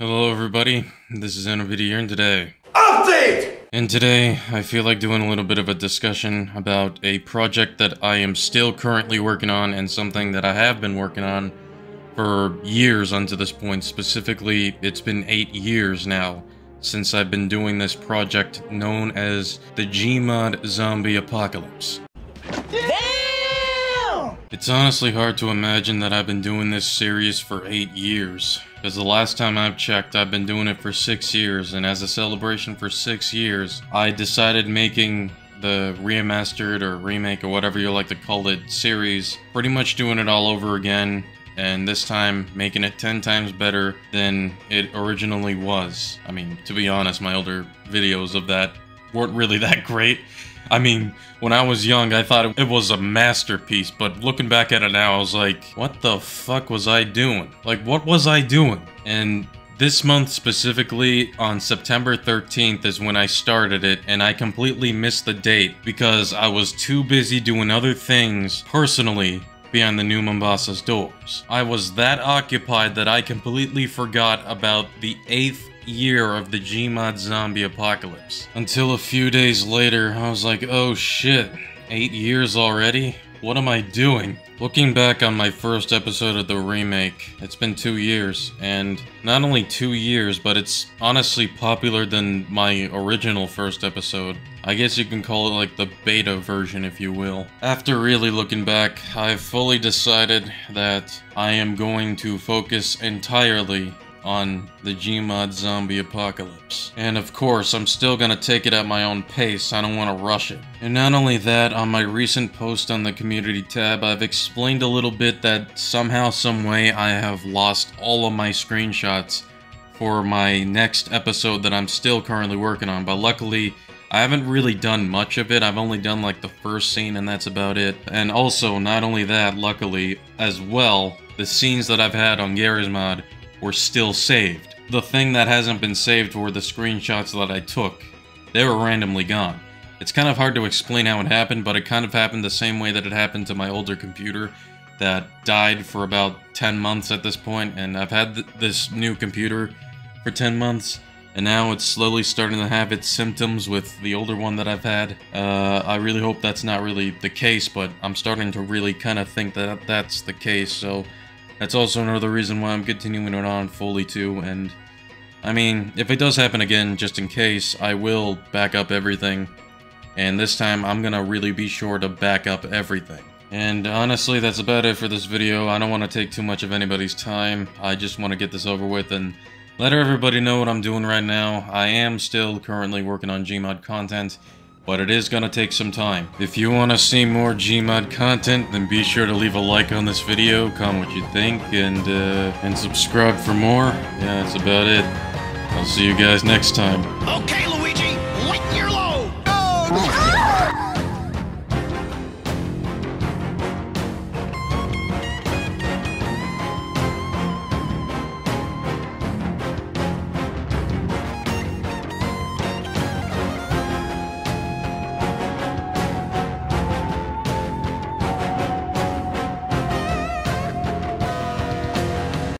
Hello everybody, this is Innovid here and today. Update! And today, I feel like doing a little bit of a discussion about a project that I am still currently working on and something that I have been working on for years unto this point. Specifically, it's been 8 years now since I've been doing this project known as the Gmod Zombie Apocalypse. It's honestly hard to imagine that I've been doing this series for 8 years. Because the last time I've checked, I've been doing it for 6 years, and as a celebration for 6 years, I decided making the remastered or remake or whatever you like to call it series, pretty much doing it all over again, and this time making it 10 times better than it originally was. I mean, to be honest, my older videos of that weren't really that great. I mean, when I was young, I thought it was a masterpiece, but looking back at it now, I was like, what the fuck was I doing? Like, what was I doing? And this month specifically, on September 13th, is when I started it, and I completely missed the date because I was too busy doing other things personally behind the new Mombasa's doors. I was that occupied that I completely forgot about the 8th year of the Gmod zombie apocalypse. Until a few days later, I was like, oh shit, eight years already? What am I doing? Looking back on my first episode of the remake, it's been two years, and not only two years, but it's honestly popular than my original first episode. I guess you can call it like the beta version, if you will. After really looking back, I've fully decided that I am going to focus entirely on the Gmod zombie apocalypse. And of course, I'm still gonna take it at my own pace, I don't wanna rush it. And not only that, on my recent post on the community tab, I've explained a little bit that somehow, someway, I have lost all of my screenshots for my next episode that I'm still currently working on, but luckily, I haven't really done much of it, I've only done like the first scene and that's about it. And also, not only that, luckily, as well, the scenes that I've had on Garry's Mod were still saved. The thing that hasn't been saved were the screenshots that I took. They were randomly gone. It's kind of hard to explain how it happened, but it kind of happened the same way that it happened to my older computer that died for about 10 months at this point, and I've had th this new computer for 10 months, and now it's slowly starting to have its symptoms with the older one that I've had. Uh, I really hope that's not really the case, but I'm starting to really kind of think that that's the case, so that's also another reason why I'm continuing it on fully too, and I mean, if it does happen again, just in case, I will back up everything, and this time I'm gonna really be sure to back up everything. And honestly, that's about it for this video. I don't want to take too much of anybody's time. I just want to get this over with and let everybody know what I'm doing right now. I am still currently working on Gmod content, but it is gonna take some time. If you want to see more Gmod content, then be sure to leave a like on this video, comment what you think, and, uh, and subscribe for more. Yeah, that's about it. I'll see you guys next time. Okay, Louis.